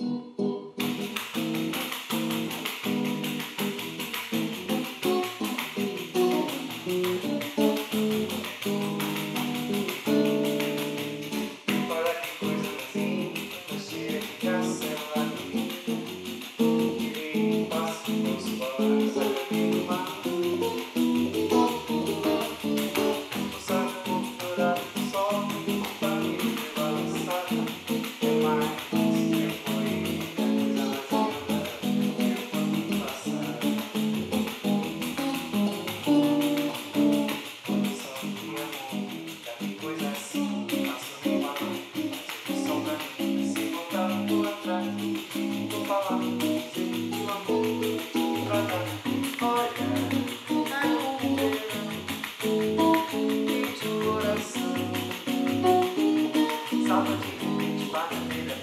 Mm. barbeira,